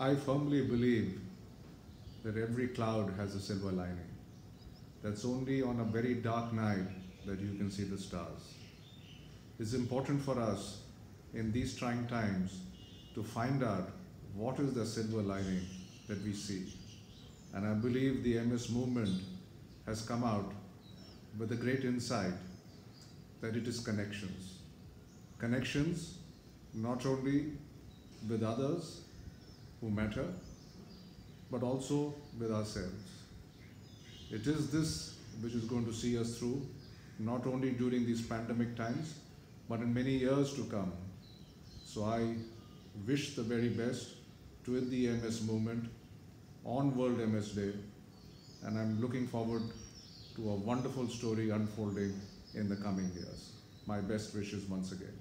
I firmly believe that every cloud has a silver lining. That's only on a very dark night that you can see the stars. It's important for us in these trying times to find out what is the silver lining that we see. And I believe the MS movement has come out with a great insight that it is connections. Connections not only with others who matter, but also with ourselves. It is this which is going to see us through, not only during these pandemic times, but in many years to come. So I wish the very best to the MS movement on World MS Day, and I'm looking forward to a wonderful story unfolding in the coming years. My best wishes once again.